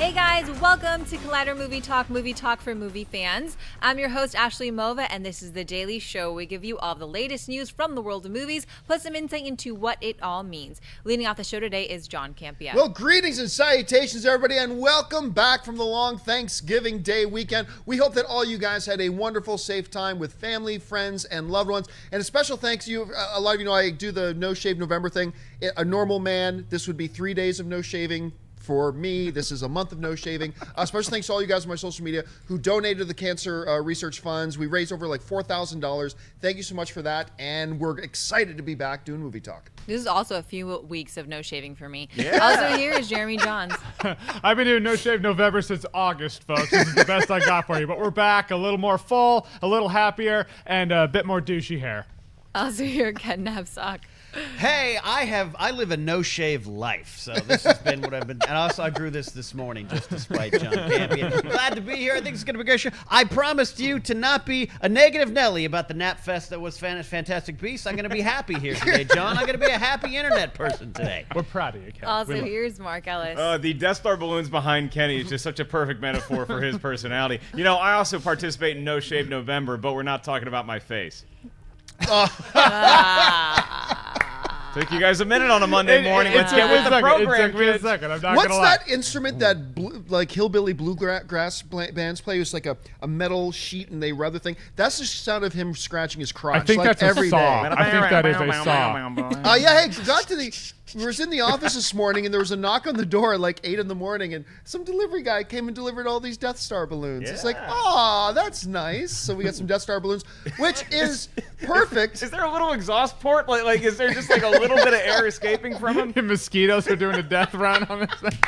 Hey guys, welcome to Collider Movie Talk, movie talk for movie fans. I'm your host, Ashley Mova, and this is the daily show. We give you all the latest news from the world of movies, plus some insight into what it all means. Leading off the show today is John Campea. Well, greetings and salutations, everybody, and welcome back from the long Thanksgiving Day weekend. We hope that all you guys had a wonderful, safe time with family, friends, and loved ones. And a special thanks to you. A lot of you know I do the No Shave November thing. A normal man, this would be three days of no shaving for me. This is a month of no shaving. Uh, special thanks to all you guys on my social media who donated to the cancer uh, research funds. We raised over like four thousand dollars. Thank you so much for that, and we're excited to be back doing movie talk. This is also a few weeks of no shaving for me. Yeah. Also here is Jeremy Jahns. I've been doing no shave November since August, folks. This is the best I got for you. But we're back, a little more full, a little happier, and a bit more douchey hair. Also here, Ken Napzok. Hey, I have I live a no shave life, so this has been what I've been. And also, I grew this this morning just despite John Campea. Glad to be here. I think it's going to be a great show. I promised you to not be a negative Nelly about the Nap Fest that was Fantastic Beasts. I'm going to be happy here today, John. I'm going to be a happy internet person today. We're proud of you, Ken. Also, here's Mark Ellis. Uh, the Death Star balloons behind Kenny is just such a perfect metaphor for his personality. You know, I also participate in No Shave November, but we're not talking about my face. Took you guys a minute on a Monday morning. it- Let's get took me with a the second. It took me a second. I'm not What's gonna lie. that instrument that blue, like hillbilly bluegrass bands play? It's like a, a metal sheet and they rub the thing. That's the sound of him scratching his crotch. I think like that's a saw. day. I think that is a saw. Uh, yeah, hey, got to the. We were in the office this morning, and there was a knock on the door at like eight in the morning, and some delivery guy came and delivered all these Death Star balloons. It's like, Yeah. oh, that's nice. So we got some Death Star balloons, which is perfect. Is there a little exhaust port? Like, like, is there just like a little bit of air escaping from them? The mosquitoes are doing a death run on this thing.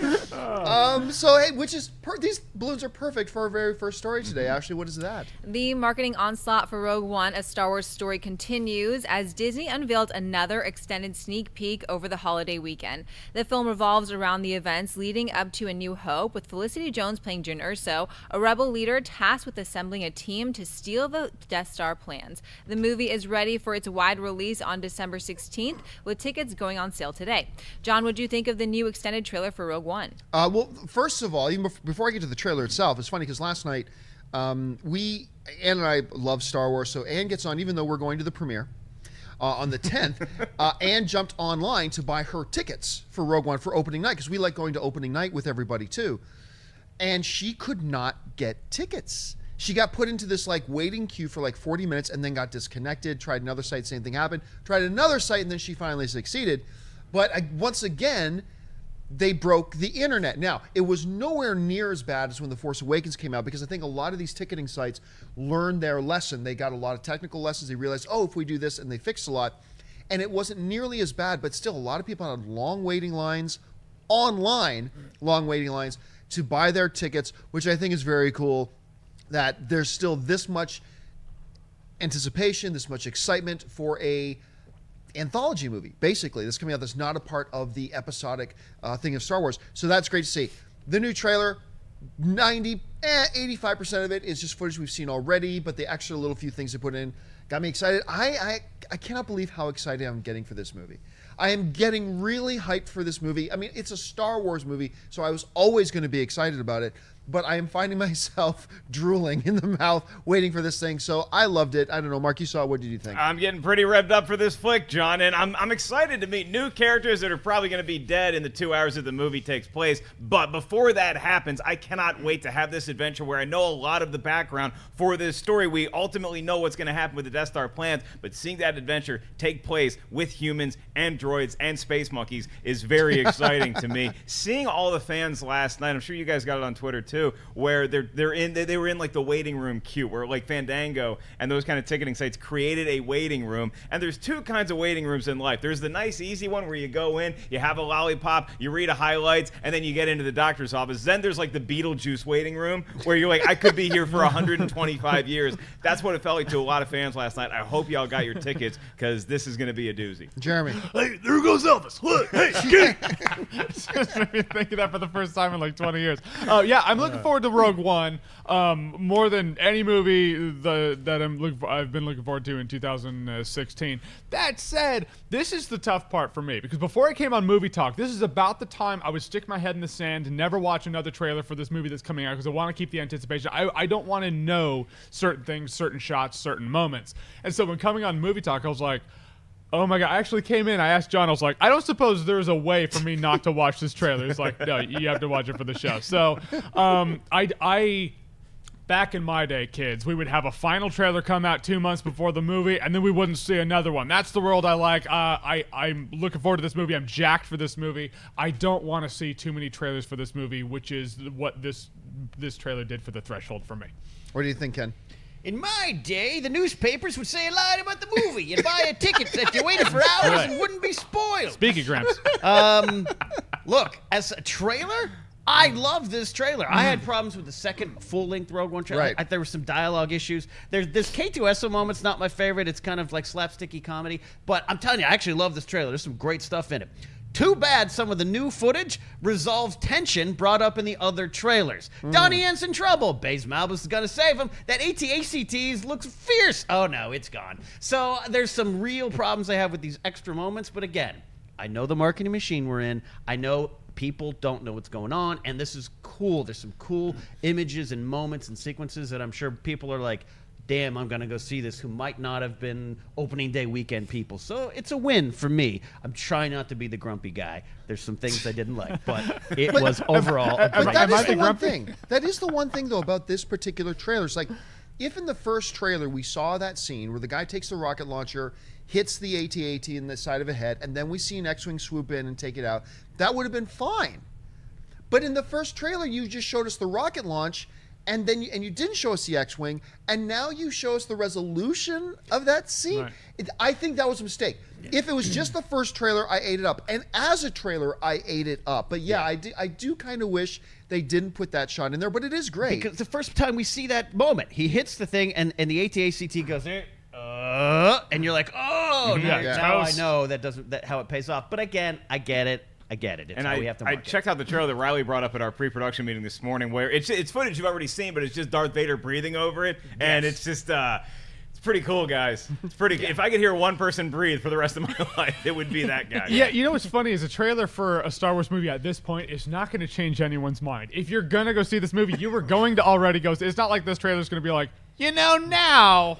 Um, so hey, which is per- these balloons are perfect for our very first story today. Ashley, what is that? The marketing onslaught for Rogue One, a Star Wars story, continues as Disney unveiled another extended sneak peek over the holiday weekend. The film revolves around the events leading up to A New Hope, with Felicity Jones playing Jyn Erso, a rebel leader tasked with assembling a team to steal the Death Star plans. The movie is ready for its wide release on December 16th, with tickets going on sale today. John, what do you think of the new extended trailer for Rogue One? Uh, well, first of all, even before I get to the trailer itself, it's funny because last night um, we Ann and I love Star Wars, so Ann gets on even though we're going to the premiere. Uh, on the 10th, uh, Ann jumped online to buy her tickets for Rogue One for opening night because we like going to opening night with everybody too. And she could not get tickets. She got put into this like waiting queue for like 40 minutes and then got disconnected. Tried another site, same thing happened. Tried another site and then she finally succeeded. But I, once again, they broke the internet. Now, it was nowhere near as bad as when The Force Awakens came out because I think a lot of these ticketing sites learned their lesson. They got a lot of technical lessons. They realized, oh, if we do this, and they fixed a lot. And it wasn't nearly as bad, but still, a lot of people had long waiting lines, online long waiting lines to buy their tickets, which I think is very cool that there's still this much anticipation, this much excitement for a anthology movie, basically, that's coming out that's not a part of the episodic uh, thing of Star Wars. So that's great to see. The new trailer, 90, eh, 85% of it is just footage we've seen already, but the extra little few things they put in got me excited. I, I, I cannot believe how excited I'm getting for this movie. I am getting really hyped for this movie. I mean, it's a Star Wars movie, so I was always going to be excited about it. But I am finding myself drooling in the mouth waiting for this thing. So I loved it. I don't know, Mark, you saw it. What did you think? I'm getting pretty revved up for this flick, John, and I'm, I'm excited to meet new characters that are probably going to be dead in the two hours that the movie takes place. But before that happens, I cannot wait to have this adventure where I know a lot of the background for this story. We ultimately know what's going to happen with the Death Star plans, but seeing that adventure take place with humans and droids and space monkeys is very exciting to me. Seeing all the fans last night, I'm sure you guys got it on Twitter too, where they're they're in they, they were in like the waiting room queue, where like Fandango and those kind of ticketing sites created a waiting room. And there's two kinds of waiting rooms in life. There's the nice easy one where you go in, you have a lollipop, you read a highlights, and then you get into the doctor's office. Then there's like the Beetlejuice waiting room where you're like, I could be here for 125 years. That's what it felt like to a lot of fans last night. I hope y'all got your tickets because this is going to be a doozy. Jeremy. Hey, there goes Elvis. Look, hey, get. Just made me think of that for the first time in like 20 years. Oh yeah, I'm looking forward to Rogue One um, more than any movie the, that I'm looking for, I've been looking forward to in 2016. That said, this is the tough part for me because before I came on Movie Talk, this is about the time I would stick my head in the sand and never watch another trailer for this movie that's coming out because I want to keep the anticipation. I, I don't want to know certain things, certain shots, certain moments. And so when coming on Movie Talk, I was like, Oh my god! I actually came in. I asked John. I was like, I don't suppose there's a way for me not to watch this trailer. He's like, No, you have to watch it for the show. So, um, I, I, back in my day, kids, we would have a final trailer come out two months before the movie, and then we wouldn't see another one. That's the world I like. Uh, I, I'm looking forward to this movie. I'm jacked for this movie. I don't want to see too many trailers for this movie, which is what this this trailer did for the threshold for me. What do you think, Ken? In my day, the newspapers would say a lot about the movie. You'd buy a ticket that you waited for hours Right. and wouldn't be spoiled. Speaking, Gramps. Um, look, as a trailer, I love this trailer. I had problems with the second full-length Rogue One trailer. Right. I, there were some dialogue issues. There's this K2SO moment's not my favorite. It's kind of like slapsticky comedy, but I'm telling you, I actually love this trailer. There's some great stuff in it. Too bad some of the new footage resolves tension brought up in the other trailers. Hmm. Donnie Yen's in trouble. Baze Malbus is going to save him. That AT-ACTs looks fierce. Oh no, it's gone. So there's some real problems I have with these extra moments, but again, I know the marketing machine we're in. I know people don't know what's going on, and this is cool. There's some cool images and moments and sequences that I'm sure people are like, damn, I'm going to go see this who might not have been opening day weekend people. So it's a win for me. I'm trying not to be the grumpy guy. There's some things I didn't like, but it was overall a great that the the one thing. That is the one thing though about this particular trailer. It's like if in the first trailer we saw that scene where the guy takes the rocket launcher, hits the AT-AT in the side of a head, and then we see an X-wing swoop in and take it out, that would have been fine. But in the first trailer, you just showed us the rocket launch, and then you, and you didn't show us the X-wing, and now you show us the resolution of that scene. Right. It, I think that was a mistake. If it was just the first trailer, I ate it up, and as a trailer, I ate it up. But yeah, I, do, I do kind of wish they didn't put that shot in there, but it is great. because the first time we see that moment, he hits the thing, and, and the AT-ACT goes, eh, uh, and you're like, oh, now, Yeah. now I know that doesn't that how it pays off. But again, I get it. I get it. It's and how I, we have to I market. checked out the trailer that Riley brought up at our pre-production meeting this morning, where it's it's footage you've already seen, but it's just Darth Vader breathing over it, and it's just uh, it's pretty cool, guys. It's pretty. If I could hear one person breathe for the rest of my life, it would be that guy. Yeah, you know what's funny is a trailer for a Star Wars movie at this point is not going to change anyone's mind. If you're gonna go see this movie, you were going to already go. See, it's not like this trailer's going to be like, you know, now,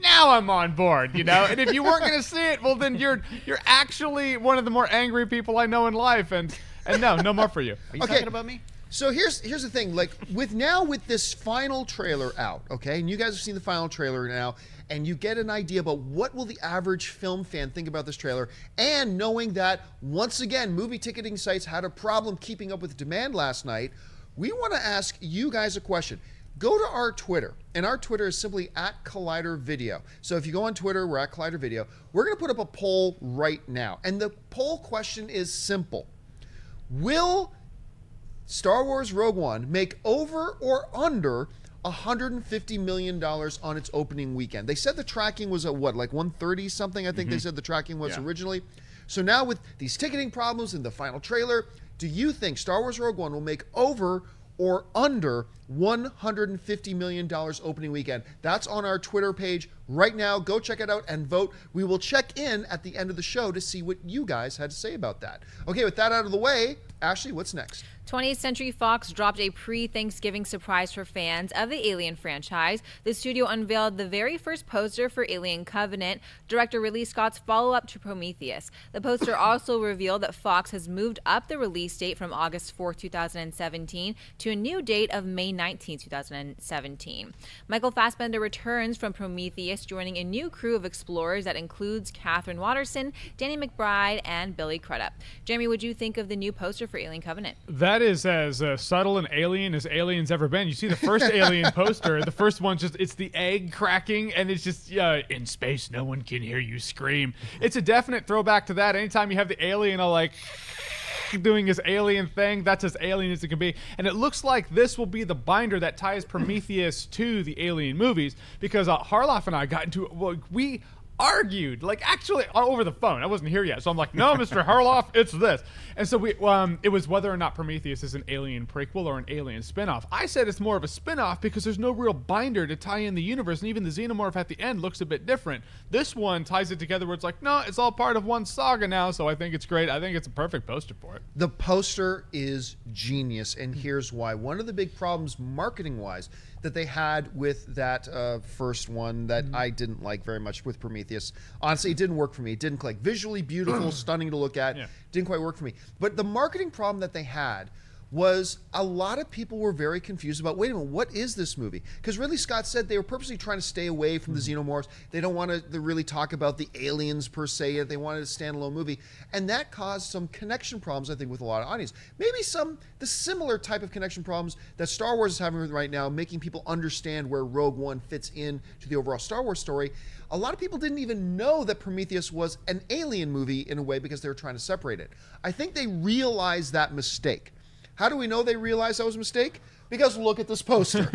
now I'm on board. You know, and if you weren't going to see it, well, then you're you're actually one of the more angry people I know in life, and and no, no more for you. Are you Okay. talking about me? So here's here's the thing. Like with now with this final trailer out, okay, and you guys have seen the final trailer now, and you get an idea about what will the average film fan think about this trailer, and knowing that once again, movie ticketing sites had a problem keeping up with demand last night, we want to ask you guys a question. Go to our Twitter, and our Twitter is simply at Collider Video. So if you go on Twitter, we're at Collider Video. We're going to put up a poll right now, and the poll question is simple: Will Star Wars Rogue One make over or under $150 million on its opening weekend. They said the tracking was at what, like 130 something? I think they mm-hmm. said the tracking was Yeah. originally. So now with these ticketing problems and the final trailer, do you think Star Wars Rogue One will make over or under $150 million opening weekend? That's on our Twitter page right now. Go check it out and vote. We will check in at the end of the show to see what you guys had to say about that. Okay, with that out of the way, Ashley, what's next? 20th Century Fox dropped a pre Thanksgiving surprise for fans of the Alien franchise. The studio unveiled the very first poster for Alien Covenant, director Ridley Scott's follow up to Prometheus. The poster also revealed that Fox has moved up the release date from August 4, 2017 to a new date of May 19, 2017. Michael Fassbender returns from Prometheus, joining a new crew of explorers that includes Katherine Waterston, Danny McBride, and Billy Crudup. Jeremy, what do you think of the new poster for Alien Covenant? That is as uh, subtle an alien as aliens ever been. You see the first alien poster, the first one's just it's the egg cracking, and it's just uh, in space, no one can hear you scream. It's a definite throwback to that. Anytime you have the alien, all like doing his alien thing, that's as alien as it can be. And it looks like this will be the binder that ties Prometheus to the alien movies because uh, Harloff and I got into well, we argued, like actually over the phone. I wasn't here yet, so I'm like, no, Mr. Harloff, it's this. And so we, um, it was whether or not Prometheus is an Alien prequel or an Alien spinoff. I said it's more of a spinoff because there's no real binder to tie in the universe, and even the xenomorph at the end looks a bit different. This one ties it together where it's like, no, it's all part of one saga now. So I think it's great. I think it's a perfect poster for it. The poster is genius, and here's why. One of the big problems, marketing wise, that they had with that uh, first one that Mm-hmm. I didn't like very much with Prometheus. Honestly, it didn't work for me. It didn't click. Visually beautiful, stunning to look at, Yeah. didn't quite work for me. But the marketing problem that they had was a lot of people were very confused about wait a minute what is this movie? Because ridley scott said they were purposely trying to stay away from the hmm. xenomorphs. They don't want to really talk about the aliens per se they wanted a standalone movie. And that caused some connection problems i think with a lot of audience. Maybe some the similar type of connection problems that star wars is having right now making people understand where rogue one fits in to the overall star wars story. A lot of people didn't even know that Prometheus was an alien movie in a way because they were trying to separate it. I think they realized that mistake. How do we know they realized that was a mistake? Because look at this poster.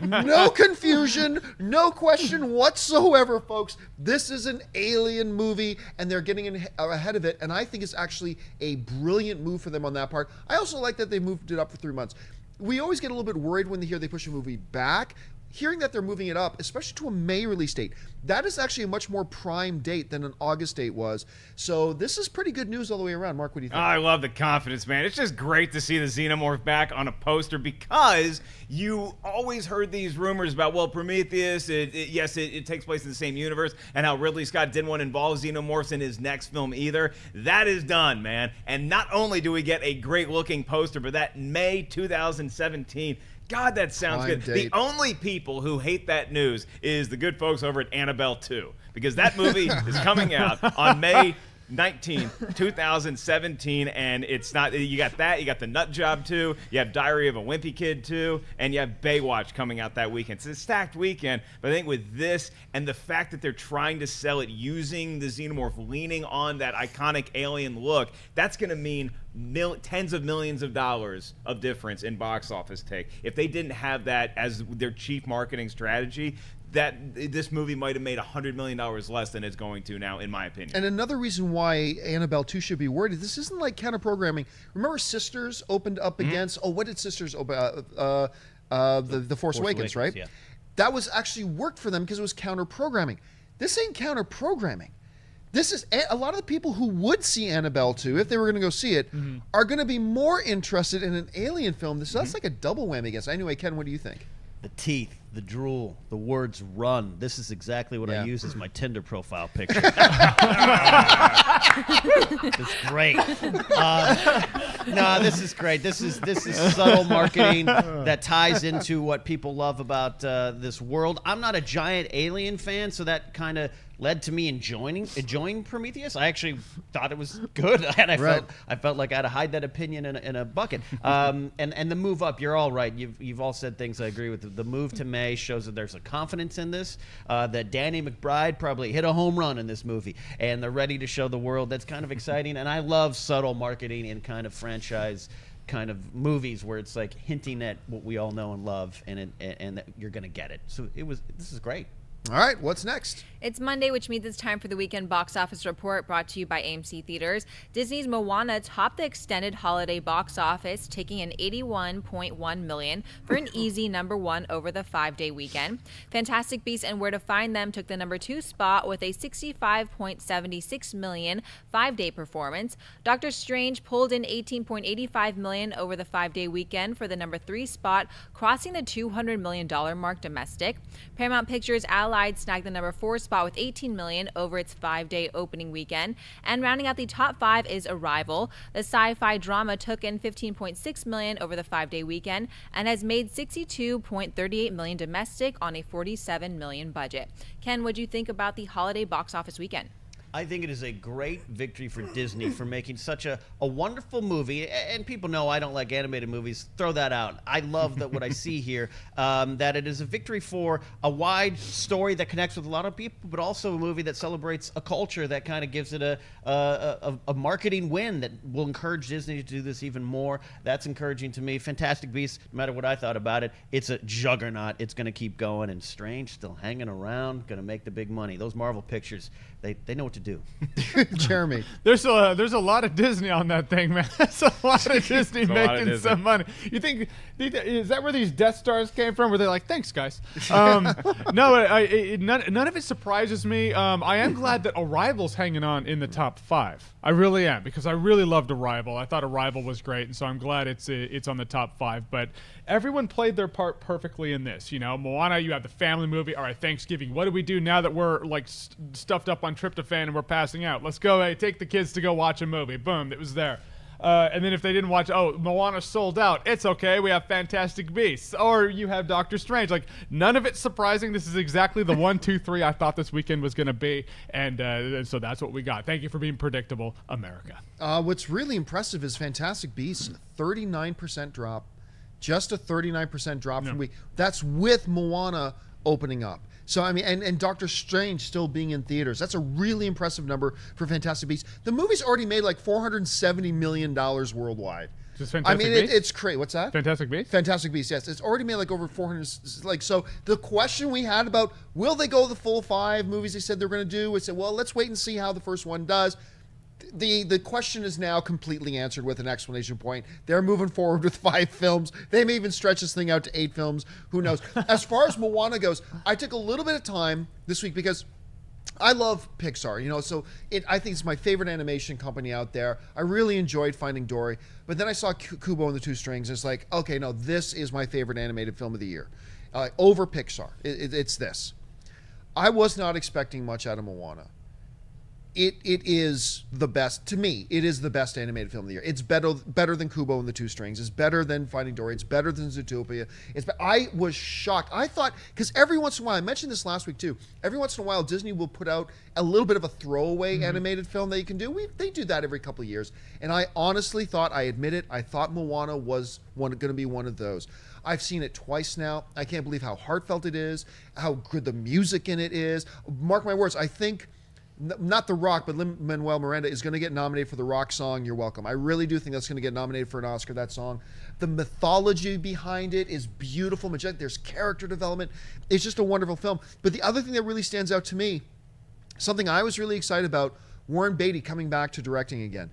no confusion, no question whatsoever, folks. This is an alien movie, and they're getting in, uh, ahead of it. And I think it's actually a brilliant move for them on that part. I also like that they moved it up for three months. We always get a little bit worried when they hear they push a movie back hearing that they're moving it up, especially to a May release date, that is actually a much more prime date than an August date was. So this is pretty good news all the way around. Mark, what do you think? I love the confidence, man. It's just great to see the Xenomorph back on a poster because you always heard these rumors about, well, Prometheus, it, it, yes, it, it takes place in the same universe, and how Ridley Scott didn't want to involve Xenomorphs in his next film either. That is done, man. And not only do we get a great looking poster, but that May 2017. God, that sounds Prime good. date. The only people who hate that news is the good folks over at Annabelle 2 because that movie is coming out on May 19, 2017, and it's not. You got that. You got the Nut Job too. You have Diary of a Wimpy Kid too, and you have Baywatch coming out that weekend. It's a stacked weekend. But I think with this and the fact that they're trying to sell it using the Xenomorph, leaning on that iconic alien look, that's going to mean mil- tens of millions of dollars of difference in box office take. If they didn't have that as their chief marketing strategy, that this movie might have made a hundred million dollars less than it's going to now, in my opinion. And another reason why Annabelle 2 should be worried is this isn't like counter programming. Remember, Sisters opened up against. Oh, what did Sisters open? Uh, uh, uh, the, the Force, Force Awakens, Awakens, right? yeah. That was actually worked for them because it was counter programming. This ain't counter programming. This is a a lot of the people who would see Annabelle 2 if they were going to go see it are going to be more interested in an alien film. This that's like a double whammy, I guess. Anyway, Ken, what do you think? The teeth, the drool, the words run. This is exactly what Yeah. I use as my Tinder profile picture. it's great. Uh, no, this is great. This is this is subtle marketing that ties into what people love about uh, this world. I'm not a giant alien fan, so that kind of led to me enjoying enjoying Prometheus. I actually thought it was good, and I Right. felt I felt like I had to hide that opinion in a, in a bucket. Um, and and the move up, you're all right. You've you've all said things I agree with. The move to May shows that there's a confidence in this. Uh, that Danny McBride probably hit a home run in this movie, and they're ready to show the world. That's kind of exciting. And I love subtle marketing and kind of franchise kind of movies where it's like hinting at what we all know and love, and it, and that you're gonna get it. So it was. This is great. All right, what's next? It's Monday, which means it's time for the weekend box office report brought to you by AMC Theaters. Disney's Moana topped the extended holiday box office, taking in 81.1 million for an easy number one over the five-day weekend. Fantastic Beasts and Where to Find Them took the number two spot with a 65.76 million five-day performance. Doctor Strange pulled in 18.85 million over the five-day weekend for the number three spot, crossing the 200 million dollar mark domestic. Paramount Pictures Allied snagged the number four spot with 18 million over its five-day opening weekend. And rounding out the top five is Arrival. The sci-fi drama took in 15.6 million over the five-day weekend and has made 62.38 million domestic on a 47 million budget. Ken, what do you think about the holiday box office weekend? I think it is a great victory for Disney for making such a, a wonderful movie. And people know I don't like animated movies. Throw that out. I love that what I see here. Um, that it is a victory for a wide story that connects with a lot of people, but also a movie that celebrates a culture that kind of gives it a, a, a, a marketing win that will encourage Disney to do this even more. That's encouraging to me. Fantastic Beasts, no matter what I thought about it, it's a juggernaut. It's going to keep going, and Strange still hanging around, going to make the big money. Those Marvel pictures, they, they know what to do. Jeremy. There's a there's a lot of Disney on that thing, man. There's a lot of Disney a lot of making Disney. some money. You think is that where these Death Stars came from? Where they're like, thanks, guys. Um, no, I, I, none, none of it surprises me. Um, I am glad that Arrival's hanging on in the top five. I really am because I really loved Arrival. I thought Arrival was great, and so I'm glad it's uh, it's on the top five. But everyone played their part perfectly in this. You know, Moana, you have the family movie. All right, Thanksgiving. What do we do now that we're like st- stuffed up on tryptophan and we're passing out? Let's go. Hey, take the kids to go watch a movie. Boom, it was there. Uh, and then if they didn't watch, oh, Moana sold out. It's okay. We have Fantastic Beasts, or you have Doctor Strange. Like none of it's surprising. This is exactly the one, two, three I thought this weekend was going to be, and, uh, and so that's what we got. Thank you for being predictable, America. Uh, what's really impressive is Fantastic Beasts, 39% drop. Just a 39% drop from week. That's with Moana opening up. So I mean, and, and Doctor Strange still being in theaters. That's a really impressive number for Fantastic Beasts. The movie's already made like 470 million dollars worldwide. Just I mean, it, it's crazy. What's that? Fantastic Beasts. Fantastic Beasts, yes. It's already made like over 400. Like, so the question we had about will they go the full five movies they said they're going to do, we said, well, let's wait and see how the first one does. The, the question is now completely answered with an explanation point. They're moving forward with five films. They may even stretch this thing out to eight films. Who knows? as far as Moana goes, I took a little bit of time this week because I love Pixar, you know, so it I think it's my favorite animation company out there. I really enjoyed Finding Dory, but then I saw Ku- Kubo and the Two Strings. And it's like, okay, no, this is my favorite animated film of the year, uh, over Pixar. It, it, it's this. I was not expecting much out of Moana. It it is the best to me. It is the best animated film of the year. It's better better than Kubo and the Two Strings. It's better than Finding Dory. It's better than Zootopia. It's I was shocked. I thought because every once in a while I mentioned this last week too. Every once in a while Disney will put out a little bit of a throwaway mm-hmm. animated film that you can do. We they do that every couple of years. And I honestly thought I admit it. I thought Moana was one going to be one of those. I've seen it twice now. I can't believe how heartfelt it is, how good the music in it is. Mark my words. I think not The Rock, but Lin Manuel Miranda is going to get nominated for the Rock song. You're welcome. I really do think that's going to get nominated for an Oscar. That song, the mythology behind it is beautiful, majestic. There's character development. It's just a wonderful film. But the other thing that really stands out to me, something I was really excited about, Warren Beatty coming back to directing again,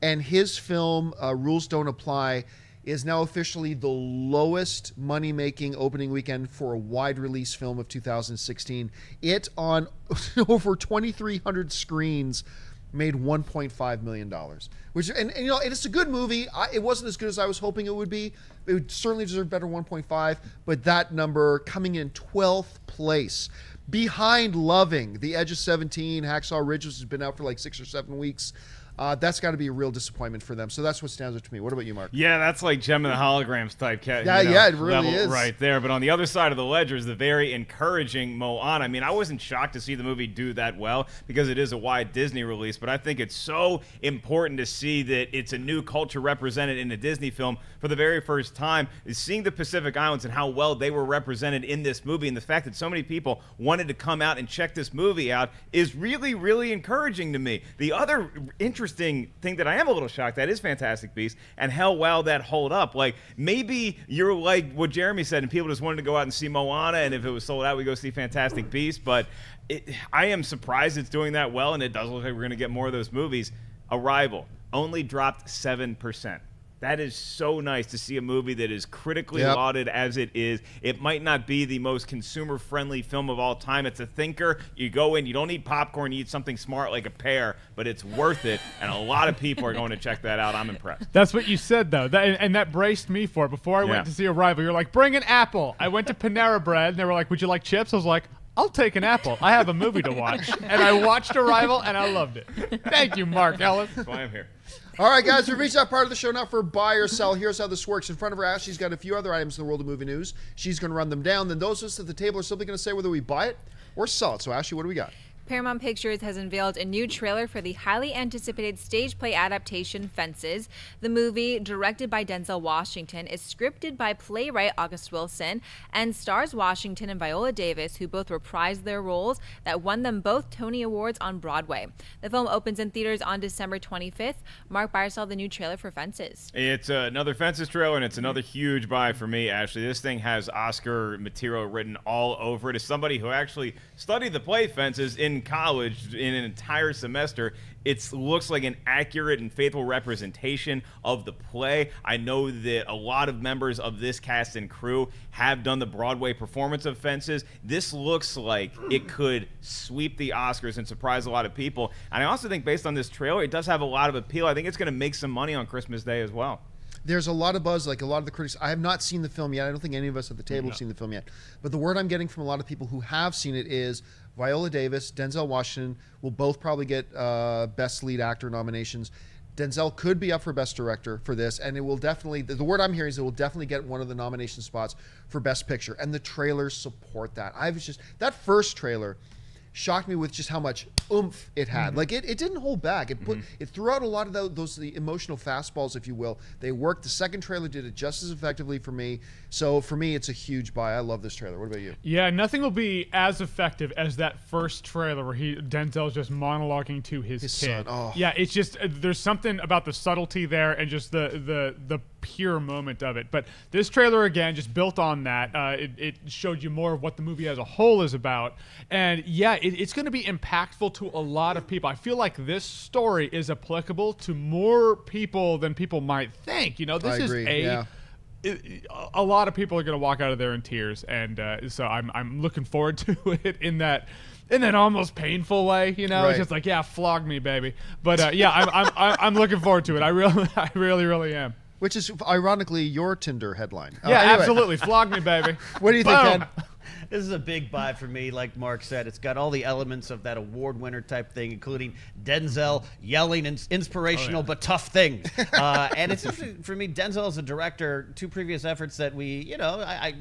and his film uh, Rules Don't Apply is now officially the lowest money making opening weekend for a wide release film of 2016. It on over 2,300 screens made 1.5 million dollars, which and, and, you know it's a good movie. I, it wasn't as good as I was hoping it would be. It would certainly deserve better 1.5, but that number coming in 12th place behind Loving, The Edge of 17, Hacksaw Ridge, which has been out for like six or seven weeks. Uh, that's got to be a real disappointment for them. So that's what stands out to me. What about you, Mark? Yeah, that's like Jem and the holograms type cat. Yeah, you know, yeah, it really is. right there. But on the other side of the ledger is the very encouraging Moana. I mean, I wasn't shocked to see the movie do that well because it is a wide Disney release, but I think it's so important to see that it's a new culture represented in a Disney film for the very first time. Is seeing the Pacific Islands and how well they were represented in this movie, and the fact that so many people wanted to come out and check this movie out is really, really encouraging to me. The other interesting thing that I am a little shocked at is Fantastic Beasts and how well that hold up. Like maybe you're like what Jeremy said, and people just wanted to go out and see Moana, and if it was sold out, we go see Fantastic Beasts. But it, I am surprised it's doing that well, and it does look like we're going to get more of those movies. Arrival only dropped seven percent. That is so nice to see a movie that is critically Yep. lauded as it is. It might not be the most consumer friendly film of all time. It's a thinker. You go in, you don't eat popcorn, you eat something smart like a pear, but it's worth it. And a lot of people are going to check that out. I'm impressed. That's what you said though, that, and, and that braced me for it. Before I Yeah. went to see Arrival, you're like, bring an apple. I went to Panera Bread, and they were like, would you like chips? I was like. I'll take an apple. I have a movie to watch. And I watched Arrival and I loved it. Thank you, Mark Ellis. That's why I'm here. All right, guys, we've reached that part of the show now for buy or sell. Here's how this works. In front of her, Ashley's got a few other items in the world of movie news. She's going to run them down. Then those of us at the table are simply going to say whether we buy it or sell it. So, Ashley, what do we got? Paramount Pictures has unveiled a new trailer for the highly anticipated stage play adaptation Fences. The movie, directed by Denzel Washington, is scripted by playwright August Wilson and stars Washington and Viola Davis, who both reprised their roles that won them both Tony Awards on Broadway. The film opens in theaters on December 25th. Mark Beyer saw the new trailer for Fences. It's uh, another Fences trailer, and it's another huge buy for me, Ashley. This thing has Oscar material written all over it. As somebody who actually studied the play Fences in college in an entire semester, it looks like an accurate and faithful representation of the play. I know that a lot of members of this cast and crew have done the Broadway performance of Fences. This looks like it could sweep the Oscars and surprise a lot of people. And I also think, based on this trailer, it does have a lot of appeal. I think it's going to make some money on Christmas Day as well. There's a lot of buzz, like a lot of the critics. I have not seen the film yet. I don't think any of us at the table have seen the film yet. But the word I'm getting from a lot of people who have seen it is Viola Davis, Denzel Washington will both probably get uh, Best Lead Actor nominations. Denzel could be up for Best Director for this, and it will definitely. The, the word I'm hearing is it will definitely get one of the nomination spots for Best Picture, and the trailers support that. I was just that first trailer shocked me with just how much oomph it had. Like it, it didn't hold back. It put it threw out a lot of those, those the emotional fastballs, if you will. They worked. The second trailer did it just as effectively for me. So for me, it's a huge buy. I love this trailer. What about you? Yeah, nothing will be as effective as that first trailer where he Denzel's just monologuing to his, His kid. son, oh. Yeah, it's just uh, there's something about the subtlety there and just the the the pure moment of it. But this trailer again just built on that. Uh, it, it showed you more of what the movie as a whole is about, and yeah, it, it's going to be impactful to a lot of people. I feel like this story is applicable to more people than people might think. You know, this is a yeah. it, a lot of people are going to walk out of there in tears, and uh, so I'm I'm looking forward to it in that in that almost painful way. You know, Right. it's just like yeah, flog me, baby. But uh, yeah, I'm, I'm I'm I'm looking forward to it. I really I really really am. Which is ironically your Tinder headline. Uh, Yeah, anyway, absolutely, flog me, baby. What do you think, Boom. Ken? This is a big buy for me, like Mark said. It's got all the elements of that award winner type thing, including Denzel yelling ins- inspirational but tough things. Uh, and it's interesting for me, Denzel as a director, two previous efforts that we, you know, I. I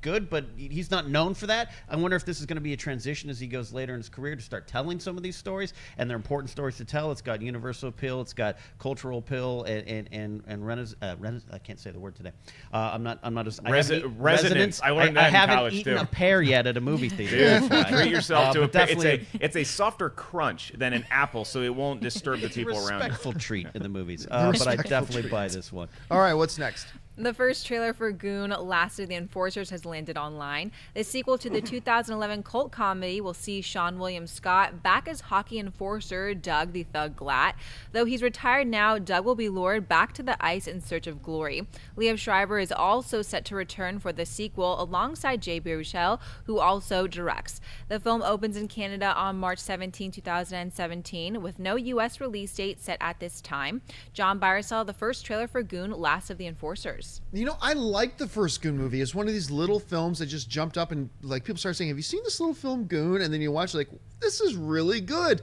Good, but he's not known for that. I wonder if this is going to be a transition as he goes later in his career to start telling some of these stories, and they're important stories to tell. It's got universal appeal, it's got cultural appeal, and and and, and renas- uh, renas- I can't say the word today. Uh, I'm not. I'm not. Just, I Resi- haven't resonance. I learned I, that in haven't college, eaten too. a pear yet at a movie theater. Dude, treat yourself Uh, to a pear. It's a it's a softer crunch than an apple, so it won't disturb the people around. it. respectful treat in the movies. Uh, but I definitely treat. buy this one. All right, what's next? The first trailer for Goon, Last of the Enforcers, has landed online. The sequel to the 2011 cult comedy will see Seann William Scott back as hockey enforcer Doug the Thug Glatt. Though he's retired now, Doug will be lured back to the ice in search of glory. Liev Schreiber is also set to return for the sequel alongside Jay Baruchel, who also directs. The film opens in Canada on March 17, 2017, with no U.S. release date set at this time. John Byer saw the first trailer for Goon, Last of the Enforcers. You know, I liked the first Goon movie. It's one of these little films that just jumped up and like people started saying, "Have you seen this little film Goon?" And then you watch like, "This is really good."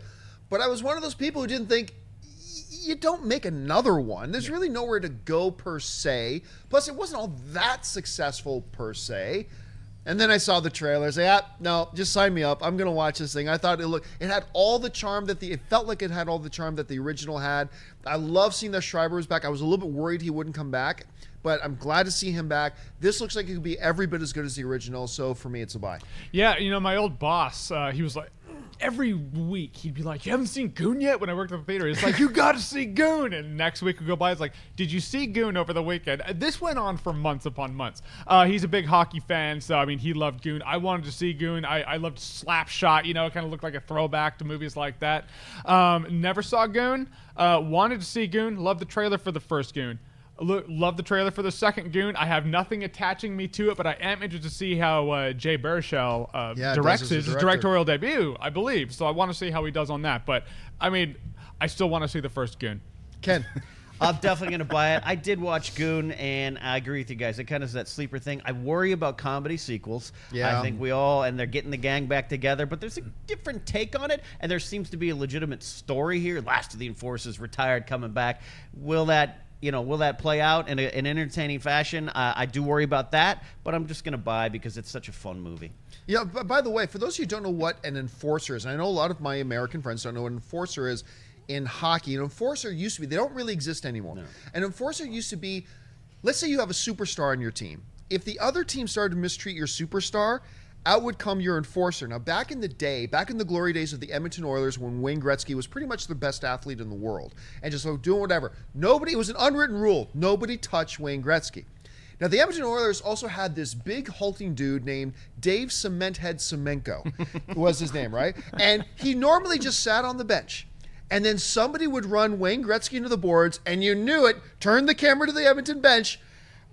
But I was one of those people who didn't think you don't make another one. There's really nowhere to go per se. Plus, it wasn't all that successful per se. And then I saw the trailer. I was like, ah, no, just sign me up. I'm gonna watch this thing. I thought it looked, it had all the charm that the, it felt like it had all the charm that the original had. I love seeing that Schreiber was back. I was a little bit worried he wouldn't come back, but I'm glad to see him back. This looks like it could be every bit as good as the original. So for me, it's a buy. Yeah, you know, my old boss, uh, he was like, every week he'd be like, "You haven't seen Goon yet?" When I worked at the theater, it's like, "You got to see Goon." And next week we go by, it's like, "Did you see Goon over the weekend?" Uh, This went on for months upon months. Uh, he's a big hockey fan, so I mean, he loved Goon. I wanted to see Goon. I, I loved Slapshot. You know, it kind of looked like a throwback to movies like that. Um, never saw Goon. Uh, wanted to see Goon. Loved the trailer for the first Goon. Look, love the trailer for the second Goon. I have nothing attaching me to it, but I am interested to see how uh, Jay Baruchel uh, Yeah, directs as a his director. directorial debut, I believe. So I want to see how he does on that. But I mean, I still want to see the first Goon. Ken, I'm definitely going to buy it. I did watch Goon, and I agree with you guys. It kind of is that sleeper thing. I worry about comedy sequels. Yeah. I think we all, and they're getting the gang back together, but there's a different take on it, and there seems to be a legitimate story here. Last of the Enforcers retired, coming back. Will that you know, will that play out in a, an entertaining fashion? Uh, I do worry about that, but I'm just going to buy because it's such a fun movie. Yeah, but by the way, for those of you who don't know what an enforcer is, and I know a lot of my American friends don't know what an enforcer is in hockey. An enforcer used to be, they don't really exist anymore. An enforcer used to be, let's say you have a superstar on your team. If the other team started to mistreat your superstar, out would come your enforcer. Now, back in the day, back in the glory days of the Edmonton Oilers, when Wayne Gretzky was pretty much the best athlete in the world and just like, doing whatever, nobody, it was an unwritten rule, nobody touched Wayne Gretzky. Now, the Edmonton Oilers also had this big halting dude named Dave Cementhead Semenko, was his name, right? And he normally just sat on the bench. And then somebody would run Wayne Gretzky into the boards, and you knew it. Turn the camera to the Edmonton bench.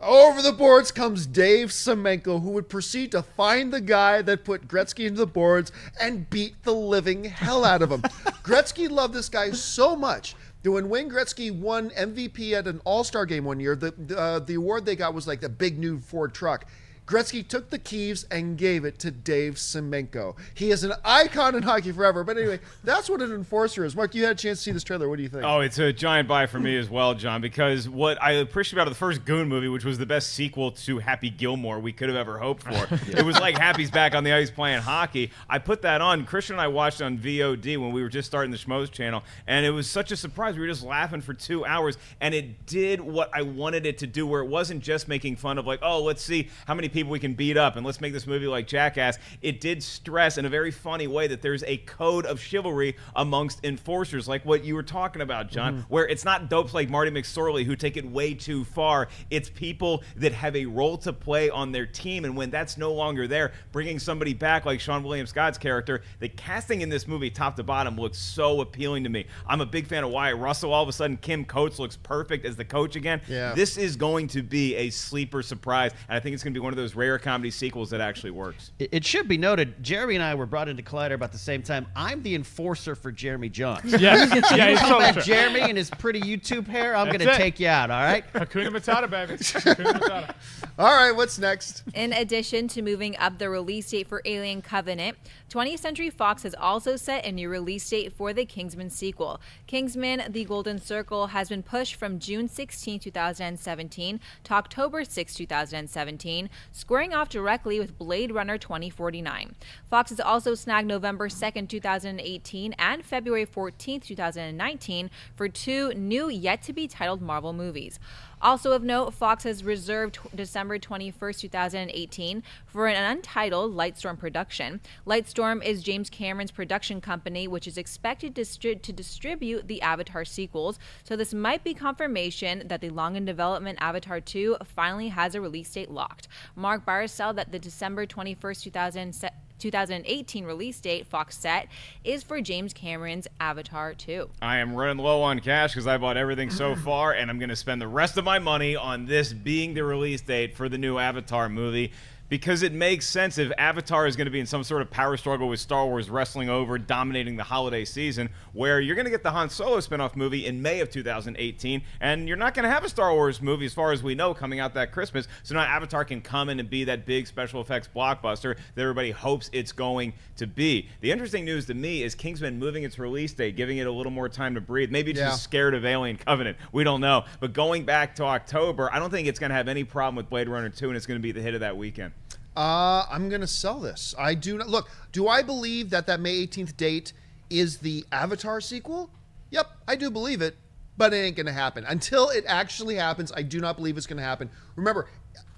Over the boards comes Dave Semenko, who would proceed to find the guy that put Gretzky into the boards and beat the living hell out of him. Gretzky loved this guy so much that when Wayne Gretzky won MVP at an All Star game one year, the the, uh, the award they got was like the big new Ford truck. Gretzky took the keys and gave it to Dave Semenko. He is an icon in hockey forever. But anyway, that's what an enforcer is. Mark, you had a chance to see this trailer. What do you think? Oh, it's a giant buy for me as well, John, because what I appreciate about the first Goon movie, which was the best sequel to Happy Gilmore we could have ever hoped for, it was like Happy's back on the ice playing hockey. I put that on. Christian and I watched it on VOD when we were just starting the Schmoes channel, and it was such a surprise. We were just laughing for two hours, and it did what I wanted it to do, where it wasn't just making fun of, like, oh, let's see how many people we can beat up, and let's make this movie like Jackass. It did stress in a very funny way that there's a code of chivalry amongst enforcers, like what you were talking about, John, mm-hmm. where it's not dopes like Marty McSorley who take it way too far. It's people that have a role to play on their team, and when that's no longer there, bringing somebody back like Seann William Scott's character, the casting in this movie, top to bottom, looks so appealing to me. I'm a big fan of Wyatt Russell. All of a sudden, Kim Coates looks perfect as the coach again. Yeah. This is going to be a sleeper surprise, and I think it's going to be one of those rare comedy sequels that actually works. It, it should be noted, Jeremy and I were brought into Collider about the same time. I'm the enforcer for Jeremy Jahns. Yes. yeah, it's Come totally at true. Jeremy and his pretty YouTube hair. I'm going to take you out. All right. Hakuna Matata, baby. Hakuna Matata. All right, what's next? In addition to moving up the release date for Alien Covenant, 20th Century Fox has also set a new release date for the Kingsman sequel. Kingsman The Golden Circle has been pushed from June 16, 2017 to October 6, 2017, squaring off directly with Blade Runner 2049. Fox has also snagged November 2nd, 2018 and February 14, 2019 for two new yet to be titled Marvel movies. Also of note, Fox has reserved December 21st, 2018 for an untitled Lightstorm production. Lightstorm is James Cameron's production company, which is expected to distribute the Avatar sequels, so this might be confirmation that the long in development Avatar 2 finally has a release date locked. Mark Barisell that the December 21st, 2000 2018 release date Fox set is for James Cameron's Avatar 2. I am running low on cash because I bought everything so far, and I'm going to spend the rest of my money on this being the release date for the new Avatar movie. Because it makes sense if Avatar is going to be in some sort of power struggle with Star Wars wrestling over, dominating the holiday season, where you're going to get the Han Solo spinoff movie in May of 2018, and you're not going to have a Star Wars movie, as far as we know, coming out that Christmas. So now Avatar can come in and be that big special effects blockbuster that everybody hopes it's going to be. The interesting news to me is Kingsman moving its release date, giving it a little more time to breathe. Maybe it's Yeah. just scared of Alien Covenant. We don't know. But going back to October, I don't think it's going to have any problem with Blade Runner 2, and it's going to be the hit of that weekend. Uh, I'm gonna sell this. I do not look. Do I believe that that May 18th date is the Avatar sequel? Yep, I do believe it, but it ain't gonna happen until it actually happens. I do not believe it's gonna happen. Remember,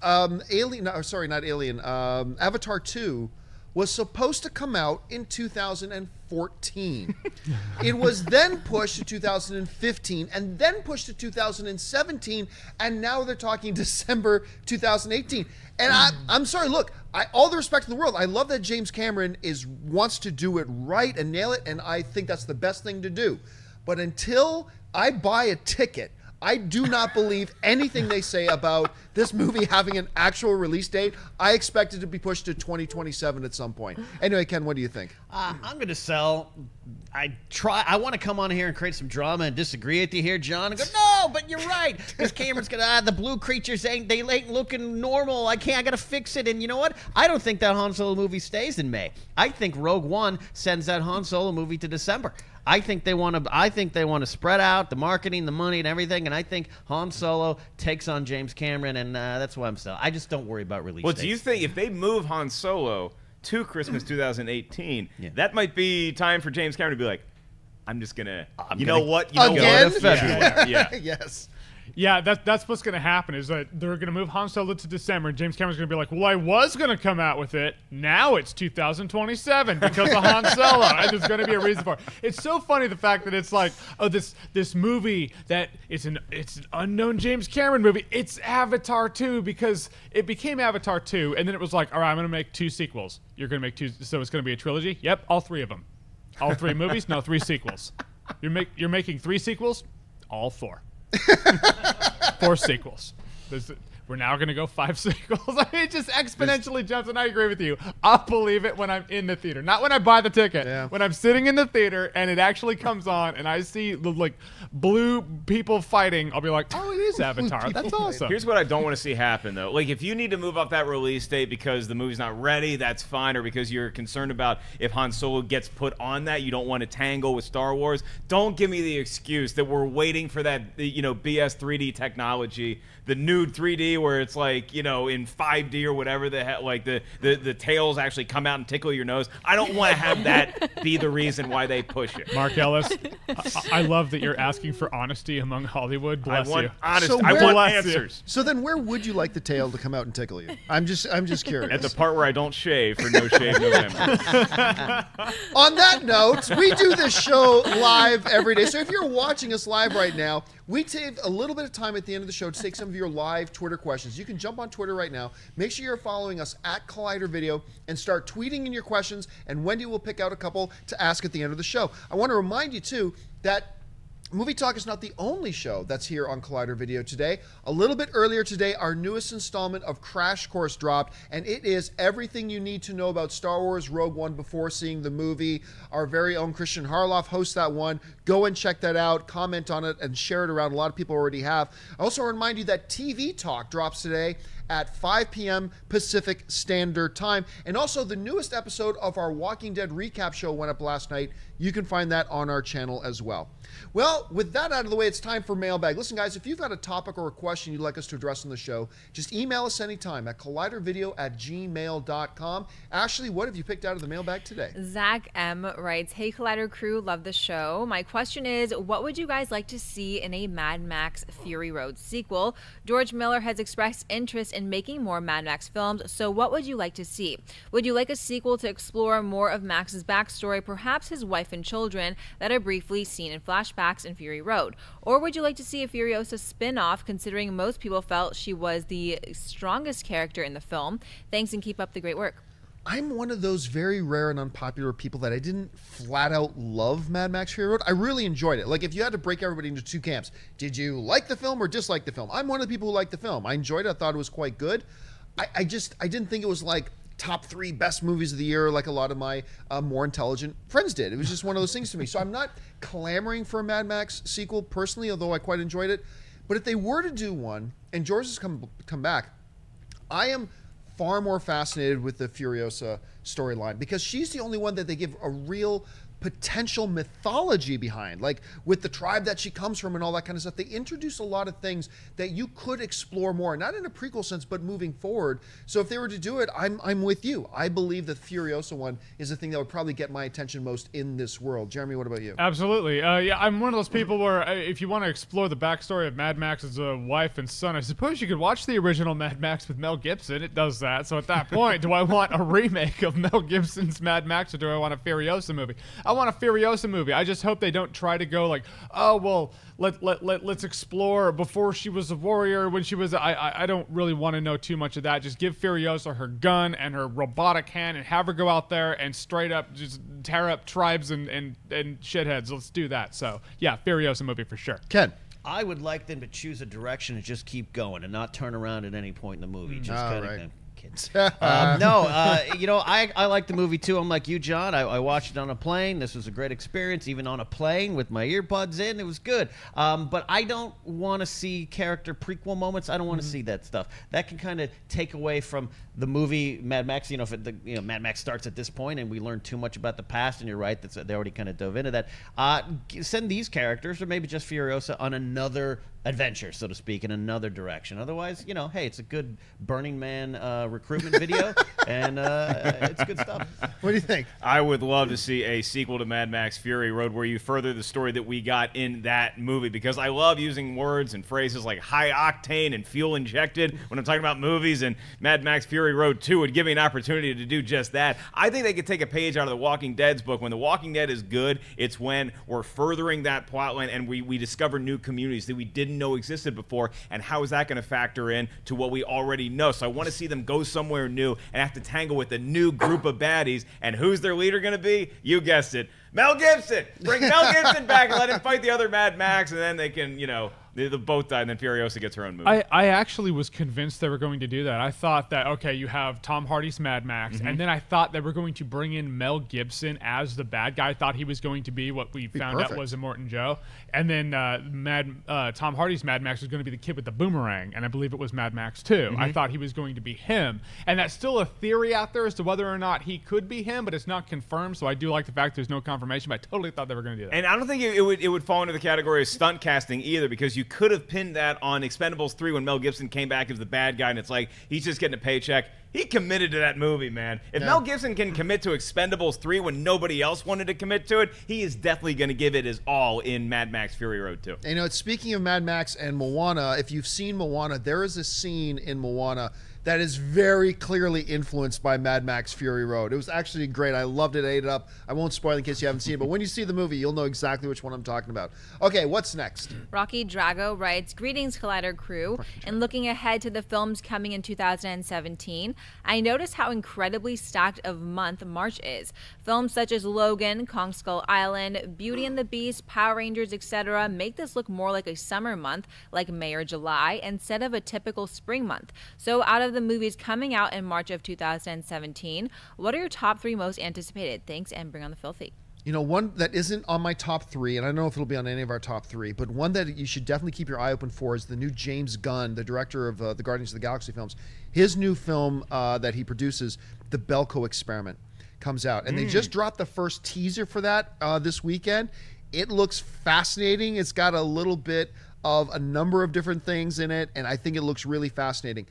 um, Alien. No, sorry, not Alien. Um, Avatar 2 was supposed to come out in 2014. it was then pushed to 2015 and then pushed to 2017 and now they're talking December 2018. And I, I'm sorry, look, I, all the respect in the world. I love that James Cameron is wants to do it right and nail it, and I think that's the best thing to do. But until I buy a ticket, I do not believe anything they say about this movie having an actual release date. I expect it to be pushed to 2027 at some point. Anyway, Ken, what do you think? Uh, I'm going to sell. I try. I want to come on here and create some drama and disagree with you here, John. And go, no, but you're right. Because Cameron's gonna. Ah, the blue creatures ain't. They ain't looking normal. I can't. I gotta fix it. And you know what? I don't think that Han Solo movie stays in May. I think Rogue One sends that Han Solo movie to December. I think they want to. I think they want to spread out the marketing, the money, and everything. And I think Han Solo takes on James Cameron, and uh, that's why I'm still. I just don't worry about release. Well, dates. do you think if they move Han Solo to Christmas 2018, Yeah. that might be time for James Cameron to be like, I'm just gonna, I'm you gonna- know what, you know Again? what? February. Yeah. yeah. yes. Yeah, that, that's what's going to happen is that they're going to move Han Solo to December. and James Cameron's going to be like, well, I was going to come out with it. Now it's 2027 because of Han Solo. And there's going to be a reason for it. It's so funny the fact that it's like, oh, this this movie that it's an it's an unknown James Cameron movie. It's Avatar 2 because it became Avatar 2, and then it was like, all right, I'm going to make two sequels. You're going to make two, so it's going to be a trilogy. Yep, all three of them. All three movies? No, three sequels. You're make you're making three sequels? All four four sequels. There's, we're now going to go five sequels. I mean, it just exponentially jumps, and I agree with you. I'll believe it when I'm in the theater, not when I buy the ticket. Yeah. When I'm sitting in the theater and it actually comes on, and I see the like blue people fighting, I'll be like, "Oh, it is Avatar. That's awesome." Here's what I don't want to see happen though. Like if you need to move up that release date because the movie's not ready, that's fine, or because you're concerned about if Han Solo gets put on that, you don't want to tangle with Star Wars. Don't give me the excuse that we're waiting for that you know BS 3D technology, the nude 3D where it's like you know in 5D or whatever the hell, like the the the tails actually come out and tickle your nose. I don't want to have that be the reason why they push it. Mark Ellis, I, I love that you're asking for honesty among Hollywood. I Bless want you. honest. So I where- want answers. So then, where would you like the tail to come out and tickle you? I'm just, I'm just curious. At the part where I don't shave for No Shave November. On that note, we do this show live every day. So if you're watching us live right now, we take a little bit of time at the end of the show to take some of your live Twitter questions. You can jump on Twitter right now. Make sure you're following us at Collider Video and start tweeting in your questions. And Wendy will pick out a couple to ask at the end of the show. I want to remind you too that Movie Talk is not the only show that's here on Collider Video today. A little bit earlier today, our newest installment of Crash Course dropped, and it is everything you need to know about Star Wars Rogue One before seeing the movie. Our very own Christian Harloff hosts that one. Go and check that out, comment on it, and share it around. A lot of people already have. I also remind you that TV Talk drops today at 5 p.m. Pacific Standard Time. And also, the newest episode of our Walking Dead recap show went up last night. You can find that on our channel as well. Well, with that out of the way, it's time for mailbag. Listen, guys, if you've got a topic or a question you'd like us to address on the show, just email us anytime at collidervideo at gmail.com. Ashley, what have you picked out of the mailbag today? Zach M writes, Hey Collider crew, love the show. My question is, what would you guys like to see in a Mad Max Fury Road sequel? George Miller has expressed interest in making more Mad Max films, so what would you like to see? Would you like a sequel to explore more of Max's backstory, perhaps his wife and children that are briefly seen in flashbacks in Fury Road? Or would you like to see a Furiosa spin off, considering most people felt she was the strongest character in the film? Thanks and keep up the great work. I'm one of those very rare and unpopular people that I didn't flat out love Mad Max Fury Road. I really enjoyed it. Like, if you had to break everybody into two camps, did you like the film or dislike the film? I'm one of the people who liked the film. I enjoyed it. I thought it was quite good. I, I just, I didn't think it was like top three best movies of the year like a lot of my uh, more intelligent friends did. It was just one of those things to me. So I'm not clamoring for a Mad Max sequel personally, although I quite enjoyed it. But if they were to do one, and George has come come back, I am far more fascinated with the Furiosa storyline because she's the only one that they give a real potential mythology behind like with the tribe that she comes from and all that kind of stuff they introduce a lot of things that you could explore more not in a prequel sense but moving forward so if they were to do it i'm i'm with you i believe the furiosa one is the thing that would probably get my attention most in this world jeremy what about you Absolutely. Uh, yeah, I'm one of those people where uh, if you want to explore the backstory of Mad Max's uh, wife and son, I suppose you could watch the original Mad Max with Mel Gibson. It does that. So at that point, do I want a remake of Mel Gibson's Mad Max or do I want a Furiosa movie? I want a Furiosa movie. I just hope they don't try to go like, oh well, let let, let let's explore before she was a warrior when she was. I I, I don't really want to know too much of that. Just give Furiosa her gun and her robotic hand and have her go out there and straight up just tear up tribes and and and shitheads. Let's do that. So yeah, Furiosa movie for sure. ken I would like them to choose a direction and just keep going and not turn around at any point in the movie. Just Ah, kind right. of kids. um, no, uh, you know, I, I like the movie too. I'm like you, John. I, I watched it on a plane. This was a great experience, even on a plane with my earbuds in. It was good. Um, but I don't want to see character prequel moments. I don't want to see that stuff. That can kind of take away from the movie Mad Max. You know, if it, the, you know Mad Max starts at this point and we learn too much about the past, and you're right, that's they already kind of dove into that. Uh, send these characters, or maybe just Furiosa, on another adventure, so to speak, in another direction. Otherwise, you know, hey, it's a good Burning Man uh, recruitment video, and uh, it's good stuff. What do you think? I would love to see a sequel to Mad Max Fury Road where you further the story that we got in that movie because I love using words and phrases like high octane and fuel injected when I'm talking about movies, and Mad Max Fury Road 2 would give me an opportunity to do just that. I think they could take a page out of The Walking Dead's book. When The Walking Dead is good, it's when we're furthering that plotline and we, we discover new communities that we didn't know existed before, and how is that going to factor in to what we already know? So I want to see them go somewhere new and have to tangle with a new group of baddies. And who's their leader going to be? You guessed it. Mel Gibson. Bring Mel Gibson back and let him fight the other Mad Max, and then they can, you know, they, they both die, and then Furiosa gets her own movie. I, I actually was convinced they were going to do that. I thought that okay, you have Tom Hardy's Mad Max, Mm-hmm. and then I thought they were going to bring in Mel Gibson as the bad guy. I thought he was going to be what we found perfect. out was Immortan Joe, and then uh, Mad uh, Tom Hardy's Mad Max was going to be the kid with the boomerang, and I believe it was Mad Max 2 Mm-hmm. I thought he was going to be him, and that's still a theory out there as to whether or not he could be him, but it's not confirmed. So I do like the fact there's no confirmation. But I totally thought they were going to do that. And I don't think it, it would it would fall into the category of stunt casting either, because you could have pinned that on Expendables three when Mel Gibson came back as the bad guy, and it's like he's just getting a paycheck. He committed to that movie, man. If Yeah. Mel Gibson can commit to Expendables three when nobody else wanted to commit to it, he is definitely going to give it his all in Mad Max Fury Road two. You know, speaking of Mad Max and Moana, if you've seen Moana, there is a scene in Moana that is very clearly influenced by Mad Max Fury Road. It was actually great. I loved it. I ate it up. I won't spoil in case you haven't seen it, but when you see the movie, you'll know exactly which one I'm talking about. Okay, what's next? Rocky Drago writes Greetings, Collider crew. And looking ahead to the films coming in 2017, I noticed how incredibly stacked of month March is. Films such as Logan, Kong Skull Island, Beauty and the Beast, Power Rangers, etc., make this look more like a summer month, like May or July, instead of a typical spring month. So, out of the movies coming out in March of 2017, what are your top three most anticipated? Thanks, and bring on the filthy. You know, one that isn't on my top three, and I don't know if it'll be on any of our top three, but one that you should definitely keep your eye open for is the new James Gunn, the director of uh, the Guardians of the Galaxy films. His new film uh, that he produces, The Belko Experiment, comes out. And they just dropped the first teaser for that uh, this weekend. It looks fascinating. It's got a little bit of a number of different things in it, and I think it looks really fascinating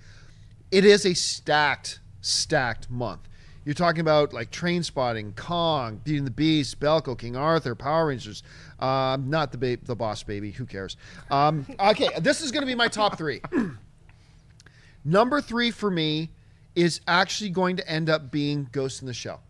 it is a stacked, stacked month. You're talking about like Trainspotting, Kong, Beauty and the Beast, Belko, King Arthur, Power Rangers. Um, not the ba- the boss baby. Who cares? Um, okay, this is going to be my top three. Number three for me is actually going to end up being Ghost in the Shell.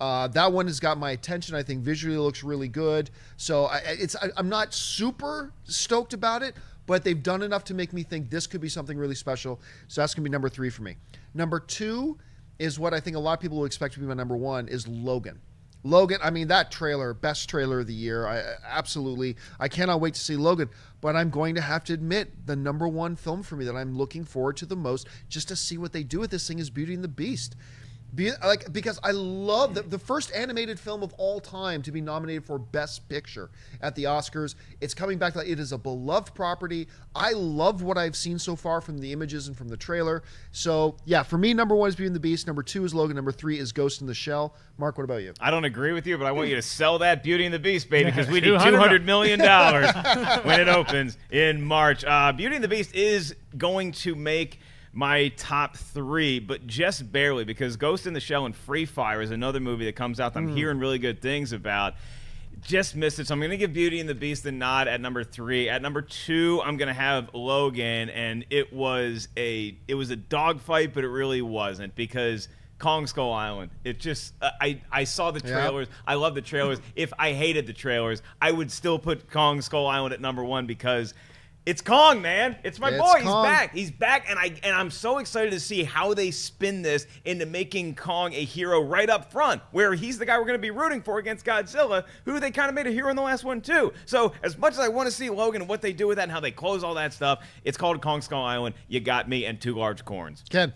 Uh, that one has got my attention. I think visually looks really good. So I, it's I, I'm not super stoked about it, but they've done enough to make me think this could be something really special. So that's gonna be number three for me. Number two is what I think a lot of people will expect to be my number one is Logan. Logan, I mean that trailer, best trailer of the year. I absolutely, I cannot wait to see Logan. But I'm going to have to admit, the number one film for me that I'm looking forward to the most, just to see what they do with this thing, is Beauty and the Beast. Be, like because I love the, the first animated film of all time to be nominated for Best Picture at the Oscars. It's coming back. to It is a beloved property. I love what I've seen so far from the images and from the trailer. So yeah, for me, number one is Beauty and the Beast. Number two is Logan. Number three is Ghost in the Shell. Mark, what about you? I don't agree with you, but I want you to sell that Beauty and the Beast, baby, because we need two hundred million dollars when it opens in March. Uh, Beauty and the Beast is going to make my top three, but just barely, because Ghost in the Shell and Free Fire is another movie that comes out that I'm hmm. hearing really good things about. Just missed it, so I'm going to give Beauty and the Beast the nod at number three. At number two, I'm going to have Logan, and it was a it was a dogfight, but it really wasn't because Kong Skull Island. It just uh, I I saw the trailers. I love the trailers. if I hated the trailers, I would still put Kong Skull Island at number one because it's Kong, man. It's my It's boy. He's back. He's back, and I and I'm so excited to see how they spin this into making Kong a hero right up front, where he's the guy we're going to be rooting for against Godzilla, who they kind of made a hero in the last one too. So as much as I want to see Logan and what they do with that and how they close all that stuff, it's called Kong Skull Island. You got me and two large corns. Ken.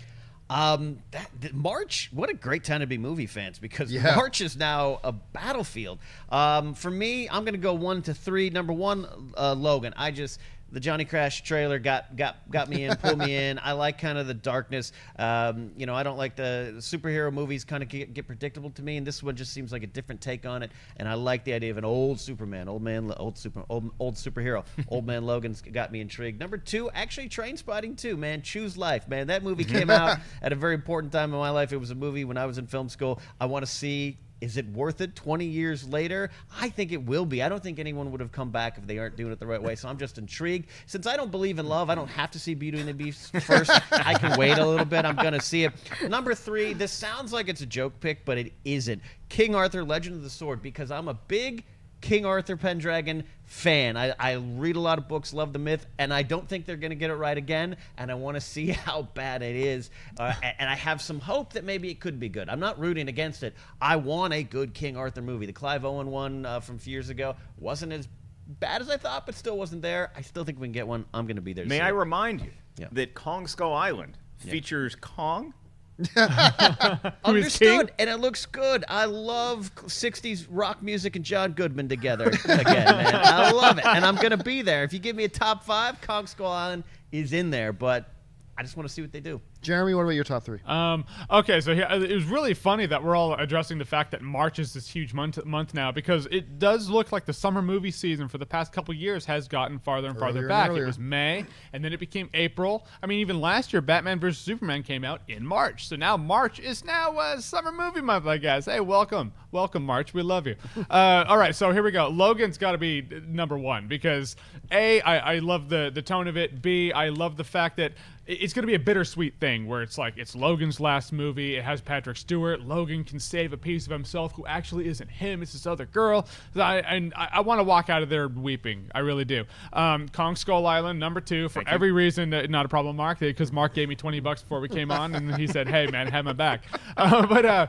Um, that, th- March, what a great time to be movie fans because Yeah. March is now a battlefield. Um, for me, I'm going to go one to three. Number one, uh, Logan. I just the Johnny Cash trailer got got got me in, pulled me in. I like kind of the darkness. Um, you know, I don't like the superhero movies kind of get, get predictable to me, and this one just seems like a different take on it. And I like the idea of an old Superman, old man, old super, old, old superhero. old man Logan's got me intrigued. Number two, actually, Trainspotting too. Man, choose life. Man, that movie came out at a very important time in my life. It was a movie when I was in film school. I want to see is it worth it 20 years later? I think it will be. I don't think anyone would have come back if they aren't doing it the right way. So I'm just intrigued. Since I don't believe in love, I don't have to see Beauty and the Beast first. I can wait a little bit. I'm going to see it. Number three, this sounds like it's a joke pick, but it isn't. King Arthur, Legend of the Sword, because I'm a big King Arthur Pendragon fan. I, I read a lot of books, love the myth, and I don't think they're going to get it right again. And I want to see how bad it is. Uh, and I have some hope that maybe it could be good. I'm not rooting against it. I want a good King Arthur movie. The Clive Owen one uh, from a few years ago wasn't as bad as I thought, but still wasn't there. I still think we can get one. I'm going to be there. May see I remind you Yeah. that Kong Skull Island features Kong? Who is king? Understood, and it looks good. I love 60s rock music and John Goodman together again, man. I love it, and I'm gonna be there. If you give me a top five, Kong Skull Island is in there, but I just want to see what they do. Jeremy, what about your top three? Um, okay, so here, it was really funny that we're all addressing the fact that March is this huge month month now because it does look like the summer movie season for the past couple years has gotten farther and farther Earlier back. earlier. It was May, and then it became April. I mean, even last year, Batman vs Superman came out in March. So now March is now uh, summer movie month, I guess. Hey, welcome, welcome, March. We love you. uh, all right, so here we go. Logan's got to be number one because a I, I love the the tone of it. B I love the fact that it's going to be a bittersweet thing where it's like it's Logan's last movie. It has Patrick Stewart. Logan can save a piece of himself who actually isn't him. It's this other girl. I, and I, I want to walk out of there weeping. I really do. Um, Kong Skull Island, number two, for every reason. Uh, not a problem, Mark, because Mark gave me 20 bucks before we came on, and he said, hey, man, have my back. Uh, but, uh,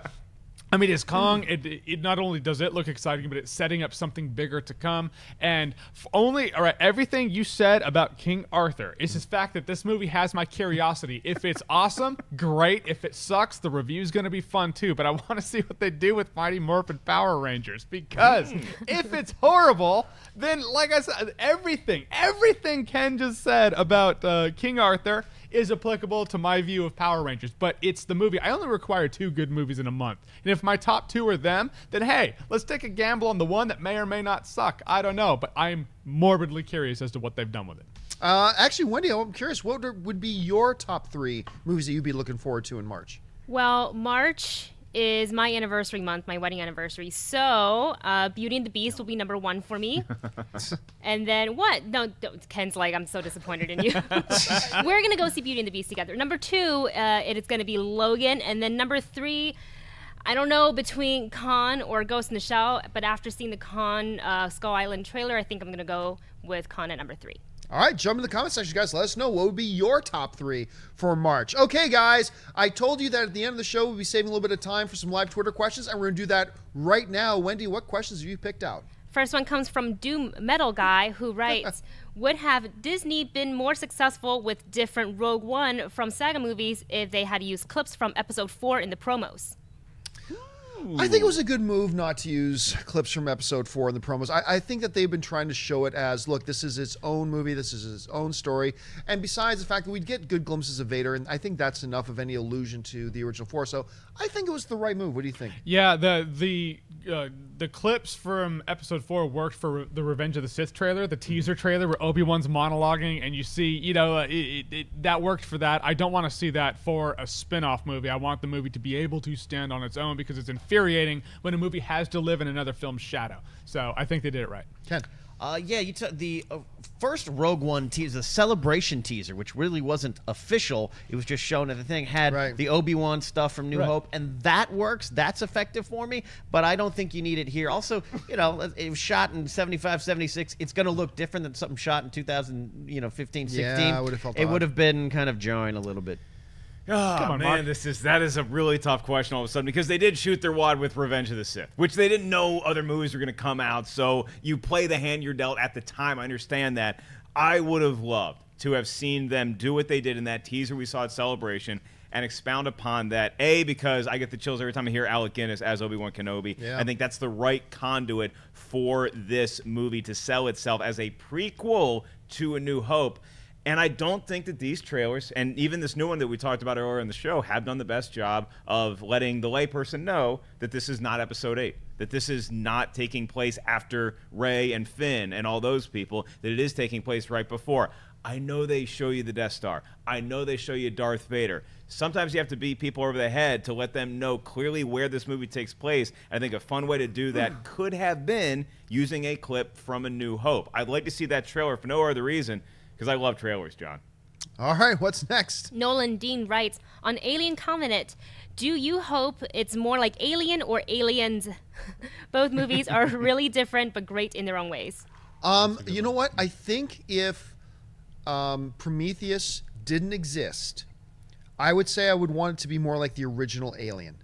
I mean, it's Kong. It, it not only does it look exciting, but it's setting up something bigger to come. And only, all right, everything you said about King Arthur is this fact that this movie has my curiosity. If it's awesome, great. If it sucks, the review's going to be fun too. But I want to see what they do with Mighty Morphin Power Rangers because if it's horrible, then like I said, everything, everything Ken just said about uh, King Arthur is applicable to my view of Power Rangers, but it's the movie. I only require two good movies in a month. And if my top two are them, then hey, let's take a gamble on the one that may or may not suck. I don't know, but I'm morbidly curious as to what they've done with it. Uh, actually, Wendy, I'm curious. What would- would be your top three movies that you'd be looking forward to in March? Well, March is my anniversary month, my wedding anniversary. So, uh, Beauty and the Beast will be number one for me. and then what? No, don't- Ken's like, I'm so disappointed in you. We're gonna go see Beauty and the Beast together. Number two, uh, it is gonna be Logan, and then number three. I don't know between Kong or Ghost in the Shell, but after seeing the Kong uh, Skull Island trailer, I think I'm gonna go with Kong at number three. All right, jump in the comment section, guys. Let us know what would be your top three for March. Okay, guys, I told you that at the end of the show, we'll be saving a little bit of time for some live Twitter questions, and we're going to do that right now. Wendy, what questions have you picked out? First one comes from Doom Metal Guy who writes, "Would have Disney been more successful with different Rogue One from saga movies if they had used clips from Episode 4 in the promos?" I think it was a good move not to use clips from episode four in the promos. I, I think that they've been trying to show it as look, this is its own movie, this is its own story. And besides the fact that we'd get good glimpses of Vader, and I think that's enough of any allusion to the original four. So I think it was the right move. What do you think? Yeah, the the uh, the clips from Episode Four worked for the Revenge of the Sith trailer, the teaser trailer where Obi Wan's monologuing, and you see, you know, uh, it, it, it, that worked for that. I don't want to see that for a spin-off movie. I want the movie to be able to stand on its own because it's infuriating when a movie has to live in another film's shadow. So I think they did it right. Ken. Uh, yeah, you took the uh, first Rogue One teaser, the celebration teaser, which really wasn't official. It was just shown at the thing. Had Right. the Obi Wan stuff from New Right. Hope, and that works. That's effective for me. But I don't think you need it here. Also, you know, it was shot in 75, 76. It's going to look different than something shot in 2000, you know, 15, 16. Yeah, I would've felt it odd. would have been kind of jarring a little bit. Oh Come on, man, Mark. this is that is a really tough question all of a sudden because they did shoot their wad with Revenge of the Sith, which they didn't know other movies were going to come out. So you play the hand you're dealt at the time. I understand that. I would have loved to have seen them do what they did in that teaser we saw at Celebration and expound upon that. A, because I get the chills every time I hear Alec Guinness as Obi Wan Kenobi. Yeah. I think that's the right conduit for this movie to sell itself as a prequel to A New Hope. And I don't think that these trailers, and even this new one that we talked about earlier in the show, have done the best job of letting the layperson know that this is not episode 8, that this is not taking place after Rey and Finn and all those people, that it is taking place right before. I know they show you the Death Star. I know they show you Darth Vader. Sometimes you have to beat people over the head to let them know clearly where this movie takes place. I think a fun way to do that could have been using a clip from A New Hope. I'd like to see that trailer for no other reason because I love trailers, John. All right, what's next? Nolan Dean writes on Alien Covenant. Do you hope it's more like Alien or Aliens? Both movies are really different but great in their own ways. Um, you know what? I think if um, Prometheus didn't exist, I would say I would want it to be more like the original Alien.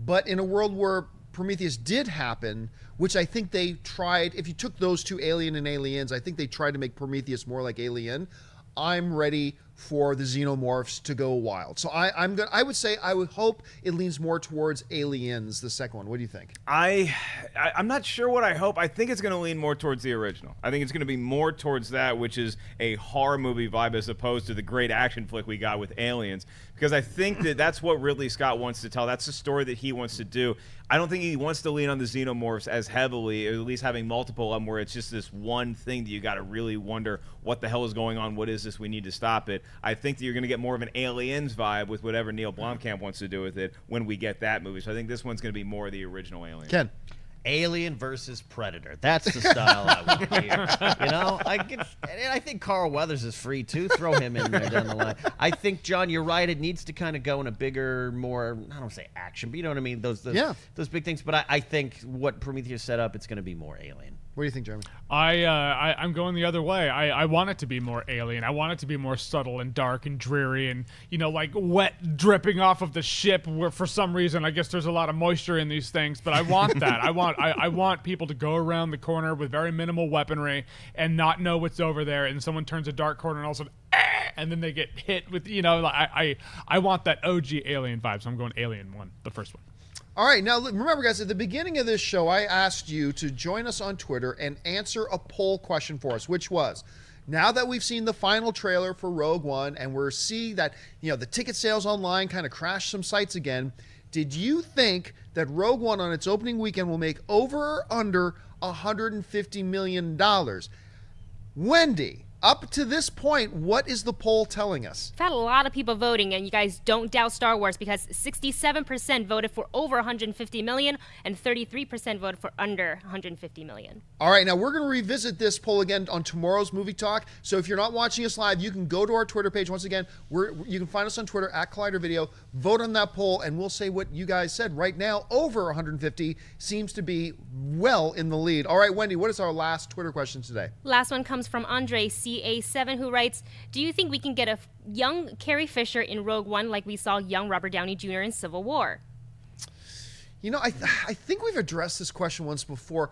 But in a world where Prometheus did happen, which I think they tried, if you took those two Alien and Aliens, I think they tried to make Prometheus more like Alien. I'm ready for the xenomorphs to go wild. So I, I'm going I would say I would hope it leans more towards Aliens, the second one. What do you think? I, I I'm not sure what I hope. I think it's going to lean more towards the original. I think it's going to be more towards that, which is a horror movie vibe as opposed to the great action flick we got with Aliens. Because I think that that's what Ridley Scott wants to tell. That's the story that he wants to do. I don't think he wants to lean on the xenomorphs as heavily, or at least having multiple of them, where it's just this one thing that you got to really wonder what the hell is going on. What is this? We need to stop it. I think that you're going to get more of an Aliens vibe with whatever Neil mm-hmm. Blomkamp wants to do with it when we get that movie. So I think this one's going to be more of the original Alien. Ken. Alien versus Predator. That's the style I want to hear. You know, I get, and I think Carl Weathers is free too. Throw him in there down the line. I think John, you're right. It needs to kind of go in a bigger, more I don't want to say action, but you know what I mean. Those, those Yeah. those big things. But I, I think what Prometheus set up, it's going to be more Alien. What do you think, Jeremy? I, uh, I I'm going the other way. I, I want it to be more alien. I want it to be more subtle and dark and dreary and you know like wet dripping off of the ship. Where for some reason I guess there's a lot of moisture in these things, but I want that. I want I, I want people to go around the corner with very minimal weaponry and not know what's over there. And someone turns a dark corner and all of a sudden. "Ah!" And then they get hit with, you know, like, I, I I want that OG alien vibe. So I'm going Alien one, the first one. All right, now remember, guys, at the beginning of this show, I asked you to join us on Twitter and answer a poll question for us, which was now that we've seen the final trailer for Rogue One and we're seeing that, you know, the ticket sales online kind of crashed some sites again, did you think that Rogue One on its opening weekend will make over or under $150 million? Wendy, up to this point, what is the poll telling us? I've had a lot of people voting, and you guys don't doubt Star Wars because 67% voted for over 150 million and 33% voted for under 150 million. All right, now we're going to revisit this poll again on tomorrow's movie talk. So if you're not watching us live, you can go to our Twitter page. Once again, we're, you can find us on Twitter at Collider Video. Vote on that poll, and we'll say what you guys said. Right now, over 150 seems to be well in the lead. All right, Wendy, what is our last Twitter question today? Last one comes from Andre CA7 who writes, "Do you think we can get a young Carrie Fisher in Rogue One like we saw young Robert Downey Jr. in Civil War?" You know, I, th- I think we've addressed this question once before.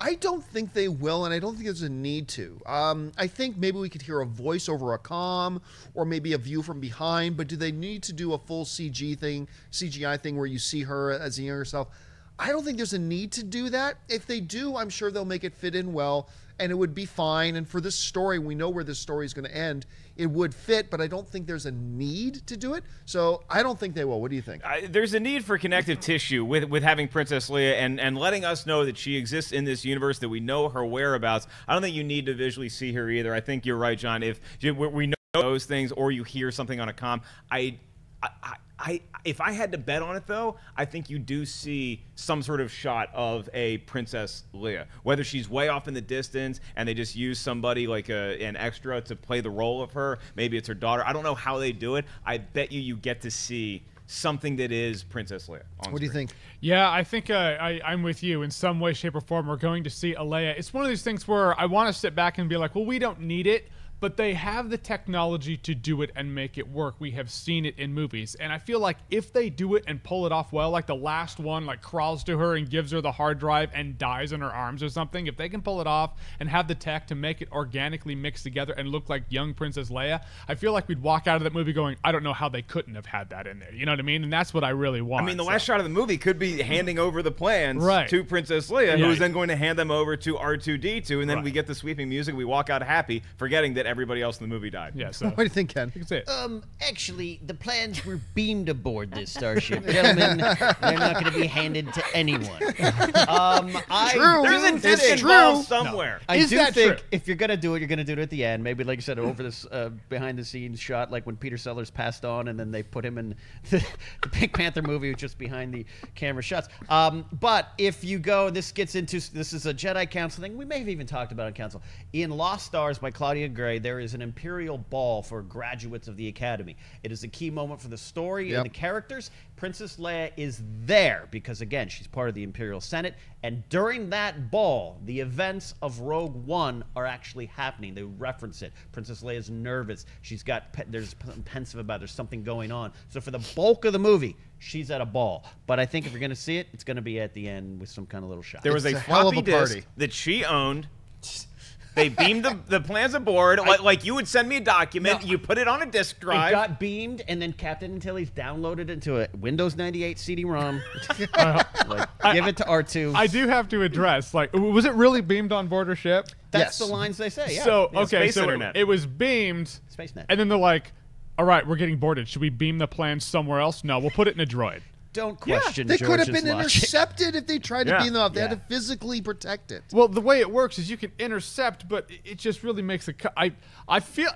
I don't think they will, and I don't think there's a need to. Um, I think maybe we could hear a voice over a comm, or maybe a view from behind. But do they need to do a full CG thing, CGI thing, where you see her as a younger self? I don't think there's a need to do that. If they do, I'm sure they'll make it fit in well, and it would be fine. And for this story, we know where this story is going to end. It would fit, but I don't think there's a need to do it. So I don't think they will. What do you think? I, there's a need for connective tissue with with having Princess Leia and and letting us know that she exists in this universe, that we know her whereabouts. I don't think you need to visually see her either. I think you're right, John. If we know those things, or you hear something on a com, I. I, I, I, if I had to bet on it though, I think you do see some sort of shot of a Princess Leia, whether she's way off in the distance and they just use somebody like a, an extra to play the role of her. Maybe it's her daughter. I don't know how they do it. I bet you you get to see something that is Princess Leia. On What do you think? Yeah, I think uh, I, I'm with you. In some way, shape, or form, we're going to see a Leia. It's one of these things where I want to sit back and be like, well, we don't need it, but they have the technology to do it and make it work. We have seen it in movies. And I feel like if they do it and pull it off well, like the last one, like crawls to her and gives her the hard drive and dies in her arms or something, if they can pull it off and have the tech to make it organically mixed together and look like young Princess Leia, I feel like we'd walk out of that movie going, I don't know how they couldn't have had that in there. You know what I mean? And that's what I really want. I mean, the so. last shot of the movie could be handing over the plans Right. to Princess Leia, Yeah. who is then going to hand them over to R2D2, and then Right. we get the sweeping music. We walk out happy, forgetting that everybody else in the movie died. Yeah, so What do you think, Ken? you can say it. Um, actually, the plans were beamed aboard this starship, gentlemen. They're not going to be handed to anyone. Um, I True. There's a It's disc true. involved somewhere. I Is do that think true? if you're gonna do it, you're gonna do it at the end. Maybe, like you said, over this uh, behind the scenes shot, like when Peter Sellers passed on, and then they put him in the, the Pink Panther movie, with just behind the camera shots. Um, but if you go, this gets into this is a Jedi Council thing. We may have even talked about it in Council in Lost Stars by Claudia Gray. There is an Imperial Ball for graduates of the Academy. It is a key moment for the story Yep. and the characters. Princess Leia is there because, again, she's part of the Imperial Senate. And during that ball, the events of Rogue One are actually happening. They reference it. Princess Leia's nervous. She's got, pe- there's something pensive about it. There's something going on. So for the bulk of the movie, she's at a ball. But I think if you're going to see it, it's going to be at the end with some kind of little shot. There was It's a, a hell of floppy a disk party. that she owned. They beamed the, the plans aboard, like, like you would send me a document. you put it on a disk drive. It got beamed, and then Captain Antilles downloaded it into a Windows 98 CD-ROM. Uh-huh. like, give it to R2. I do have to address, like, was it really beamed on board her ship? That's Yes. the lines they say. Yeah. So Yeah, okay, space so it- internet. It, was beamed, SpaceNet. and then they're like, "All right, we're getting boarded. Should we beam the plans somewhere else? No, we'll put it in a droid." Don't question They could have been logic. intercepted if they tried to Yeah. beam them off. They had to physically protect it. Well, the way it works is you can intercept, but it- it just really makes a. cut. I I feel.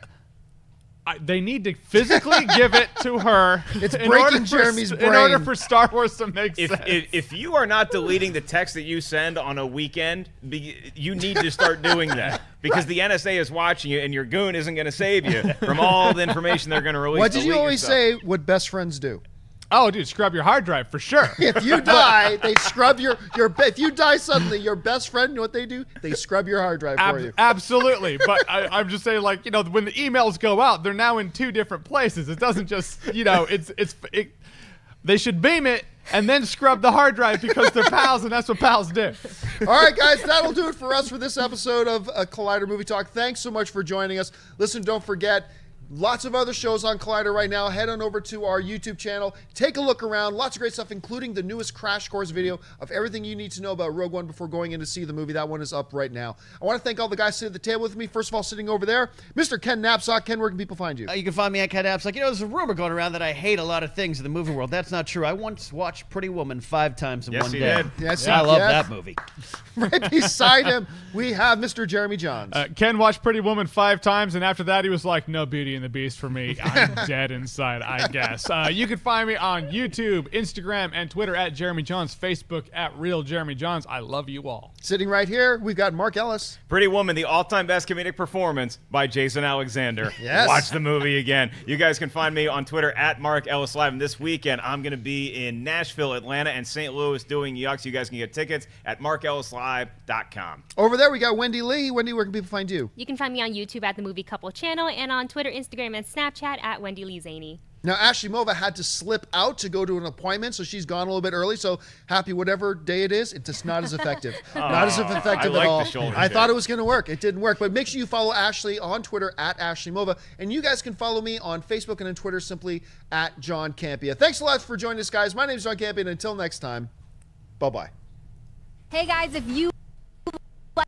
I, they need to physically give it to her. It's in breaking order for Jeremy's In order for Star Wars to make if, sense. if if you are not deleting the text that you send on a weekend, be, you need to start doing that because the NSA is watching you, and your goon isn't going to save you from all the information they're going to release. What did you always yourself. say? What best friends do? Oh, dude, scrub your hard drive for sure. If you die, they scrub your your. If you die suddenly, your best friend, you know what they do? They scrub your hard drive for you. absolutely, but I, I'm just saying, like you know, when the emails go out, they're now in two different places. It doesn't just, you know, it's it's it, they should beam it and then scrub the hard drive because they're pals, and that's what pals do. All right, guys, that'll do it for us for this episode of uh, Collider Movie Talk. Thanks so much for joining us. Listen, don't forget. Lots of other shows on Collider right now. Head on over to our YouTube channel. Take a look around. Lots of great stuff, including the newest crash course video of everything you need to know about Rogue One before going in to see the movie. That one is up right now. I want to thank all the guys sitting at the table with me. First of all, sitting over there, Mr. Ken Napzok. Ken, where can people find you? Uh, you can find me at Cat Apps. Like, you know, there's a rumor going around that I hate a lot of things in the movie world. That's not true. I once watched Pretty Woman five times in Yes, one you day. did. Yes, I love did. that movie. right beside him, we have Mr. Jeremy Jahns. Uh, Ken watched Pretty Woman five times, and after that, he was like, "No Beauty and the Beast for me. I'm dead inside, I guess." Uh, you can find me on YouTube, Instagram, and Twitter at Jeremy Jahns, Facebook at Real Jeremy Jahns. I love you all. Sitting right here, we've got Mark Ellis. Pretty Woman, the all-time best comedic performance by Jason Alexander. Yes. Watch the movie again. You guys can find me on Twitter at Mark Ellis Live. And this weekend, I'm going to be in Nashville, Atlanta, and St. Louis doing Yucks. You guys can get tickets at markellislive.com. Over there, we got Wendy Lee. Wendy, where can people find you? You can find me on YouTube at the Movie Couple channel and on Twitter, Instagram, and Snapchat at Wendy Lee Szany. Now, Ashley Mova had to slip out to go to an appointment, so she's gone a little bit early. So happy whatever day it is, it's just not as effective. Ah, not as effective I at like all. shoulder I thought it was going to work. It didn't work. But make sure you follow Ashley on Twitter at Ashley Mova. And you guys can follow me on Facebook and on Twitter simply at John Campea. Thanks a lot for joining us, guys. My name is John Campea, and until next time, bye bye. Hey guys, if you like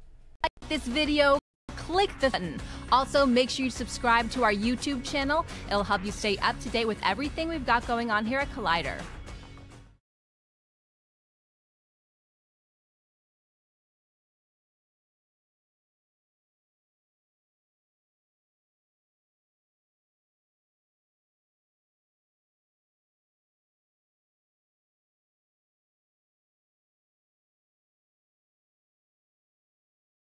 this video, click the button. Also, make sure you subscribe to our YouTube channel. It'll help you stay up to date with everything we've got going on here at Collider.